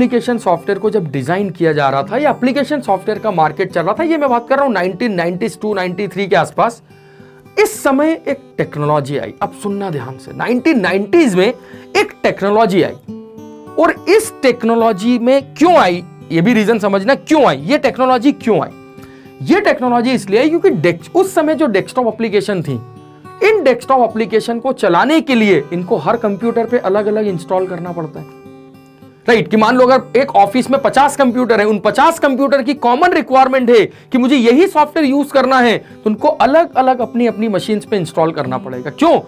Application software को जब design किया जा रहा था, ये एप्लीकेशन सॉफ्टवेयर का मार्केट चल रहा था, ये मैं बात कर रहा हूँ 1992 93 के आसपास। इस समय एक टेक्नोलॉजी आई, अब सुनना ध्यान से 1990s में एक टेक्नोलॉजी आई। और इस टेक्नोलॉजी में क्यों आई, ये भी रीजन समझना, क्यों आई, ये टेक्नोलॉजी क्यों आई? ये टेक्नोलॉजी इसलिए आई क्योंकि उस समय जो डेस्कटॉप एप्लीकेशन थी, इन डेस्कटॉप एप्लीकेशन को चलाने के लिए इनको हर कंप्यूटर पे अलग अलग इंस्टॉल करना पड़ता है। राइट कि मान लो अगर एक ऑफ़िस में 50 कंप्यूटर है, उन 50 कंप्यूटर की कॉमन रिक्वायरमेंट है कि मुझे यही सॉफ्टवेयर यूज़ करना है तो उनको अलग अलग अपनी अपनी मशीन पे इंस्टॉल करना पड़ेगा। क्यों?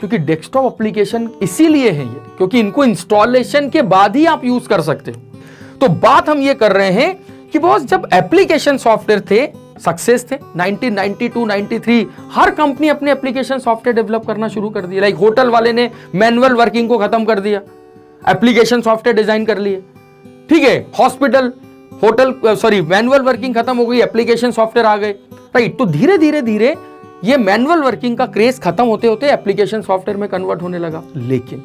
क्योंकि डेस्कटॉप एप्लीकेशन इसीलिए है ये, क्योंकि इनको इंस्टॉलेशन के बाद ही आप यूज़ कर सकते हो। तो बात हम ये कर रहे हैं कि बॉस जब एप्लीकेशन सॉफ्टवेयर थे सक्सेस थे 1992 93 हर कंपनी अपने एप्लीकेशन सॉफ्टवेयर डेवलप करना शुरू कर दिया। लाइक होटल वाले ने मैनुअल वर्किंग को खत्म कर दिया। एप्लीकेशन सॉफ्टवेयर डिज़ाइन कर लिए। ठीक है, hospital, hotel, sorry, manual working खत्म हो गई, एप्लीकेशन सॉफ्टवेयर आ गए। राइट तो धीरे धीरे धीरे ये मैनुअल वर्किंग का क्रेज खत्म होते होते एप्लीकेशन सॉफ्टवेयर में कन्वर्ट होने लगा। लेकिन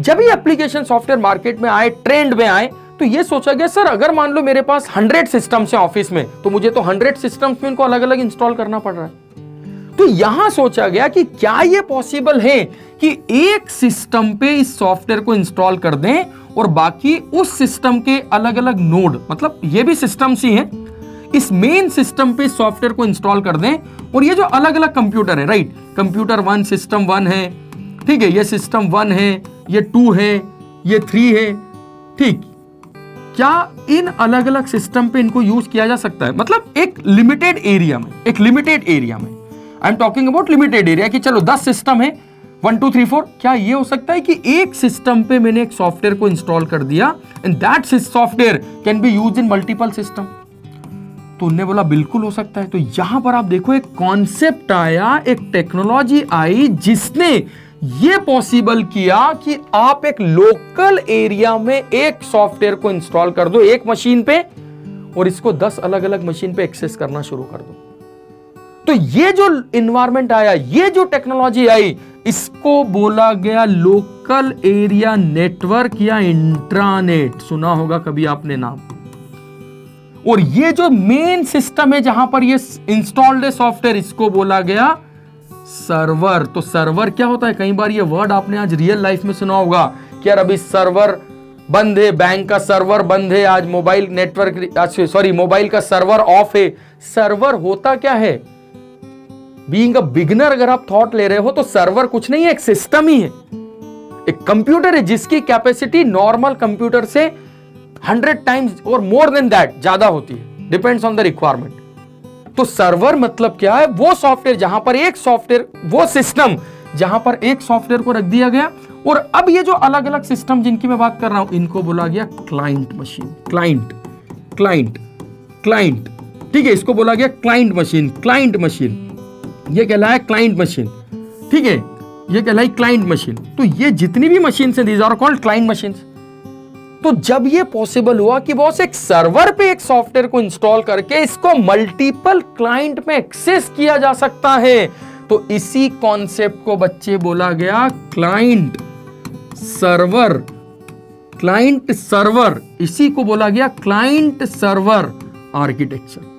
जब ये एप्लीकेशन सॉफ्टवेयर मार्केट में आए ट्रेंड में आए तो ये सोचा गया, सर, अगर मान लो मेरे पास हंड्रेड सिस्टम्स है ऑफ़िस में तो मुझे तो हंड्रेड सिस्टम्स में इनको अलग अलग इंस्टॉल करना पड़ रहा है। तो यहाँ सोचा गया कि क्या यह पॉसिबल है कि एक सिस्टम पे इस सॉफ्टवेयर को इंस्टॉल कर दें और बाकी उस सिस्टम के अलग अलग नोड मतलब ये भी सिस्टम्स ही हैं, इस मेन सिस्टम पे सॉफ्टवेयर को इंस्टॉल कर दें और ये जो अलग अलग कंप्यूटर है right computer one system one है, ठीक है, ये सिस्टम वन है, ये टू है, ये थ्री है, ठीक। क्या इन अलग अलग सिस्टम पे इनको यूज़ किया जा सकता है? मतलब एक लिमिटेड एरिया में, एक लिमिटेड एरिया में। I am talking about limited area कि चलो दस सिस्टम है। वन टू थ्री फोर क्या ये हो सकता है कि एक सिस्टम पे मैंने एक सॉफ्टवेयर को इंस्टॉल कर दिया and that software can be use in multiple system तो उनने बोला, बिल्कुल हो सकता है। तो यहाँ पर आप देखो, एक कॉन्सेप्ट आया, एक टेक्नोलॉजी आई, जिसने ये पॉसिबल किया कि आप एक लोकल एरिया में एक सॉफ्टवेयर को इंस्टॉल कर दो, एक मशीन पे, और इसको 10 अलग अलग मशीन पे एक्सेस करना शुरू कर दो। तो ये जो इन्वायरमेंट आया, ये जो टेक्नोलॉजी आई, इसको बोला गया लोकल एरिया नेटवर्क या इंट्रानेट सुना होगा कभी आपने नाम? और ये जो मेन सिस्टम है जहाँ पर ये इंस्टॉल्ड है सॉफ्टवेयर इसको बोला गया सर्वर तो सर्वर क्या होता है? कई बार ये वर्ड आपने आज रियल लाइफ में सुना होगा कि यार अभी सर्वर बंद है बैंक का सर्वर बंद है, आज मोबाइल नेटवर्क सॉरी मोबाइल का सर्वर ऑफ़ है। सर्वर होता क्या है? बीइंग अ बिगनर अगर आप थॉट ले रहे हो तो सर्वर कुछ नहीं है, एक सिस्टम ही है। एक कंप्यूटर है जिसकी कैपेसिटी नॉर्मल कंप्यूटर से हंड्रेड टाइम्स और मोर देन दैट ज़्यादा होती है। डिपेंड्स ऑन द रिक्वायरमेंट तो सर्वर मतलब क्या है? वो सॉफ्टवेयर जहाँ पर एक सॉफ्टवेयर वो सिस्टम जहाँ पर एक सॉफ्टवेयर को रख दिया गया। और अब ये जो अलग अलग सिस्टम जिनकी मैं बात कर रहा हूँ, इनको बोला गया client machine client client client ठीक है, इसको बोला गया क्लाइंट मशीन क्लाइंट मशीन ये कहलाया क्लाइंट मशीन ठीक है? ये कहलाई क्लाइंट मशीन तो ये जितनी भी मशीन है these are called client machine तो जब ये पॉसिबल हुआ कि बॉस एक सर्वर पे एक सॉफ्टवेयर को इंस्टॉल करके इसको मल्टीपल क्लाइंट में एक्सेस किया जा सकता है तो इसी कॉन्सेप्ट को बच्चे बोला गया क्लाइंट सर्वर क्लाइंट सर्वर इसी को बोला गया client server architecture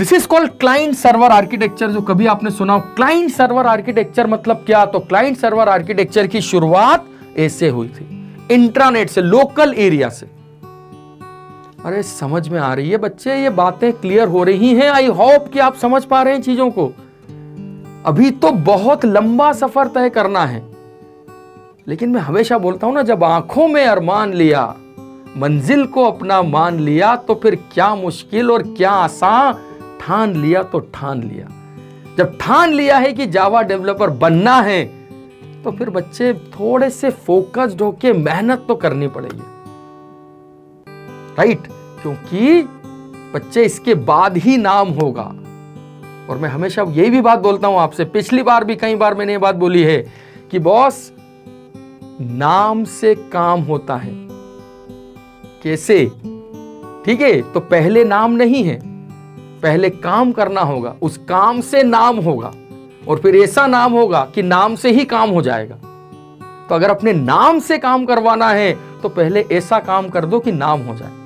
this is called client server architecture जो कभी आपने सुना हो। क्लाइंट सर्वर आर्किटेक्चर मतलब क्या? तो क्लाइंट सर्वर आर्किटेक्चर की शुरुआत ऐसे हुई थी। इंट्रानेट से लोकल एरिया से। अरे, समझ में आ रही है बच्चे? ये बातें क्लियर हो रही हैं। आई होप कि आप समझ पा रहे हैं चीज़ों को। अभी तो बहुत लंबा सफ़र तय करना है। लेकिन मैं हमेशा बोलता हूँ ना, जब आँखों में अरमान लिया, मंजिल को अपना मान लिया तो फिर क्या मुश्किल और क्या आसान ठान लिया तो ठान लिया। जब ठान लिया है कि जावा डेवलपर बनना है तो फिर बच्चे थोड़े से फोकस्ड होके मेहनत तो करनी पड़ेगी। राइट क्योंकि बच्चे इसके बाद ही नाम होगा। और मैं हमेशा यही भी बात बोलता हूँ आपसे, पिछली बार भी कई बार मैंने ये बात बोली है कि बॉस नाम से काम होता है। कैसे? ठीक है तो पहले नाम नहीं है। पहले काम करना होगा, उस काम से नाम होगा और फिर ऐसा नाम होगा कि नाम से ही काम हो जाएगा। तो अगर अपने नाम से काम करवाना है तो पहले ऐसा काम कर दो कि नाम हो जाए।